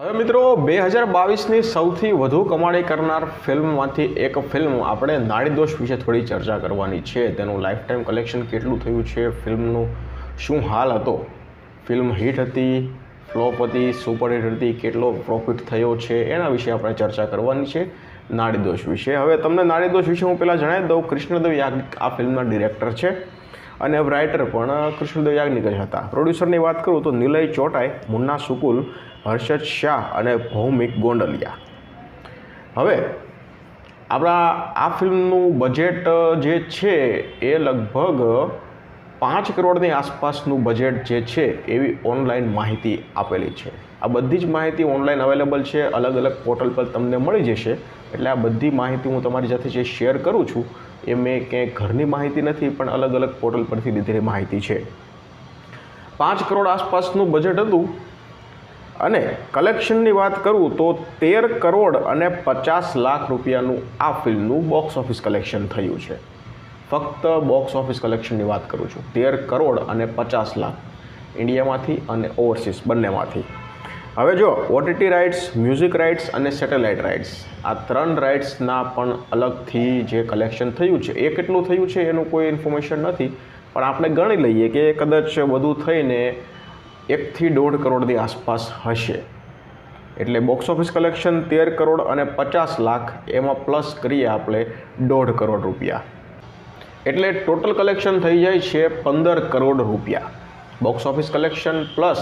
હવે મિત્રો, બે હજાર બાવીસની સૌથી વધુ કમાણી કરનાર ફિલ્મમાંથી એક ફિલ્મ આપણે નાડીદોષ વિશે થોડી ચર્ચા કરવાની છે. તેનું લાઈફ ટાઈમ કલેક્શન કેટલું થયું છે, ફિલ્મનું શું હાલ હતો? ફિલ્મ હિટ હતી ફ્લોપ હતી સુપરહિટ હતી, કેટલો પ્રોફિટ થયો છે, એના વિશે આપણે ચર્ચા કરવાની છે નાડીદોષ વિશે. હવે તમને નાડીદોષ વિશે હું પહેલાં જણાવી દઉં. કૃષ્ણદેવ યાજ્ઞિક આ ફિલ્મના ડિરેક્ટર છે. અને રાઇટર પણ કૃષ્ણદેવ યાજ્ઞિક જ હતા. પ્રોડ્યુસરની વાત કરું તો નિલય ચોટાઈ મુન્ના સુકુલ, હર્ષદ શાહ અને ભૌમિક ગોંડલિયા. હવે, આપણા આ ફિલ્મનું બજેટ જે છે એ લગભગ પાંચ કરોડની આસપાસનું બજેટ જે છે એવી ઓનલાઈન માહિતી આપેલી છે. આ બધી જ માહિતી ઓનલાઈન અવેલેબલ છે, અલગ અલગ પોર્ટલ પર તમને મળી જશે. એટલે આ બધી માહિતી હું તમારી સાથે જે શેર કરું છું, એ મેં ક્યાંય ઘરની માહિતી નથી, પણ અલગ અલગ પોર્ટલ પરથી લીધેલી માહિતી છે. પાંચ કરોડ આસપાસનું બજેટ હતું. અને કલેક્શનની વાત કરું તો તેર કરોડ અને પચાસ લાખ રૂપિયાનું આ ફિલ્મનું બોક્સ ઓફિસ કલેક્શન થયું છે. ફક્ત બોક્સ ઓફિસ કલેક્શનની વાત કરું છું. તેર કરોડ અને પચાસ લાખ ઇન્ડિયામાંથી અને ઓવરસીઝ બંનેમાંથી. હવે જો ઓટીટી રાઇટ્સ મ્યુઝિક રાઇટ્સ અને સેટેલાઇટ રાઇટ્સ આ ત્રણ રાઇટ્સના પણ અલગથી જે કલેક્શન થયું છે, એ કેટલું થયું છે એનું કોઈ ઇન્ફોર્મેશન નથી. પણ આપણે ગણી લઈએ કે કદાચ બધું થઈને એકથી દોઢ કરોડની આસપાસ હશે. એટલે બોક્સ ઓફિસ કલેક્શન તેર કરોડ અને પચાસ લાખ, એમાં પ્લસ કરીએ આપણે દોઢ કરોડ રૂપિયા. એટલે ટોટલ કલેક્શન થઈ જાય છે પંદર કરોડ રૂપિયા. બોક્સ ઓફિસ કલેક્શન પ્લસ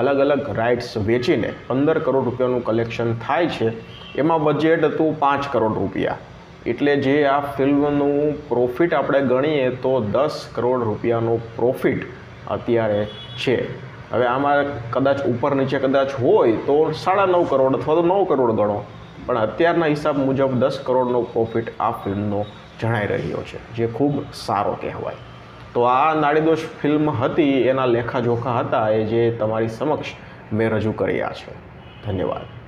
અલગ અલગ રાઇટ્સ વેચીને પંદર કરોડ રૂપિયાનું કલેક્શન થાય છે. એમાં બજેટ હતું પાંચ કરોડ રૂપિયા. એટલે જે આ ફિલ્મનું પ્રોફિટ આપણે ગણીએ તો દસ કરોડ રૂપિયાનું પ્રોફિટ અત્યારે છે. હવે આમાં કદાચ ઉપર નીચે કદાચ હોય તો સાડા નવ કરોડ અથવા તો નવ કરોડ ગણો. પણ અત્યારના હિસાબ મુજબ દસ કરોડનો પ્રોફિટ આ ફિલ્મનો જણાઈ રહ્યો છે, જે ખૂબ સારો કહેવાય. તો આ નાડીદોષ ફિલ્મ હતી, એના લેખાજોખા હતા, એ જે તમારી સમક્ષ મેં રજૂ કર્યા છે. ધન્યવાદ.